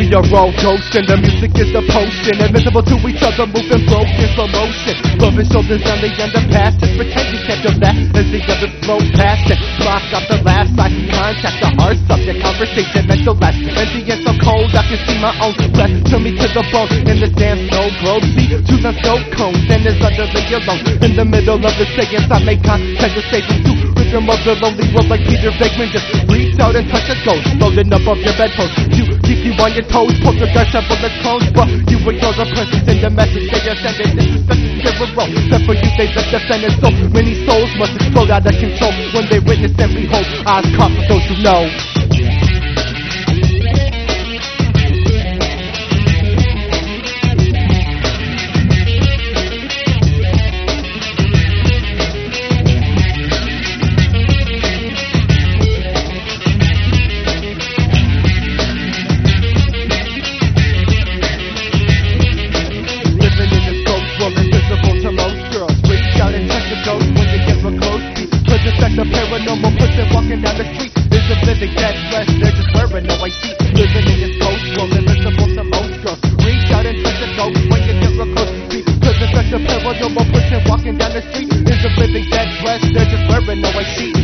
We are all ghosts, and The music is the potion Invisible to each other, moving broken slow motion. Love is so designed and the past just Pretend you can't do that as the others flow past it. Block out the last eye, contact the heart conversation, mental last. Empty and so cold, I can see my own breath Turn me to the bone in this damn snow globe See, to the snow cones and it's utterly alone In the middle of the seance, I make contact with Satan To rhythm of the lonely world like Peter Venkman Just reach out and touch a ghost, loading up your bedpost. You keep you on your toes, poltergeist shuffle the tones But you ignore the presence in the message they are sending. Disrespect is zero, except for you they just defending So many souls must explode out of control. When they witness and behold, eyes caught for those who know walking down the street. Is a living dead flesh, they're just wearing no white sheet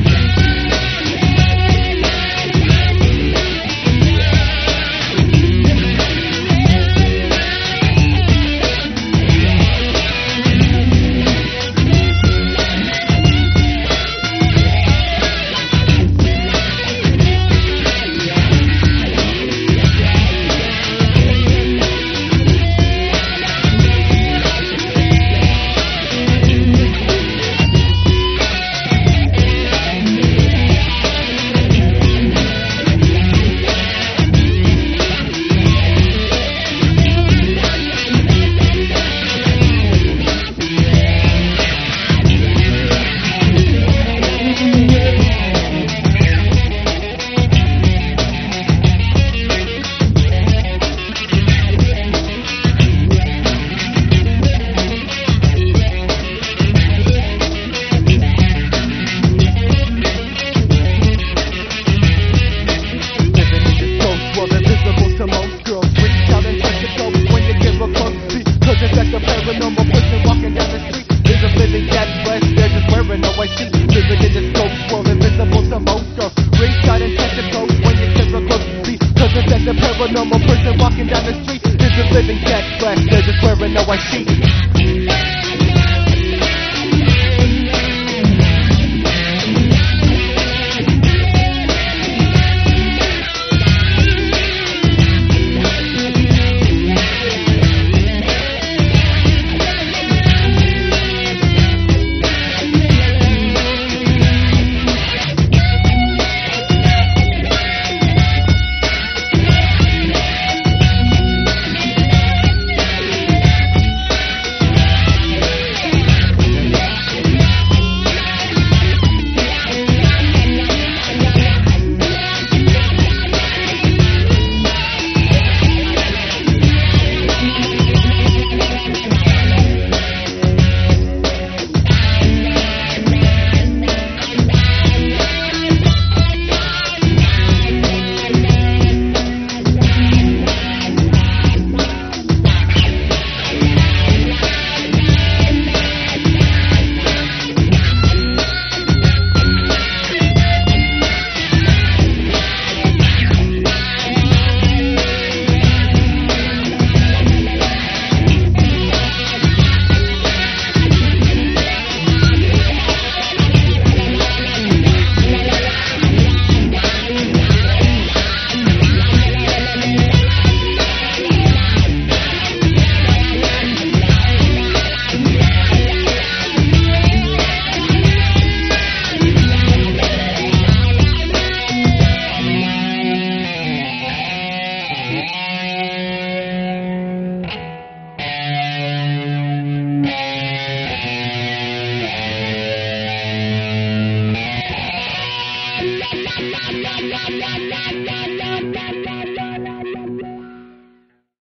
paranormal person walking down the street. Is a living dead flesh, they're just wearing no white sheet la la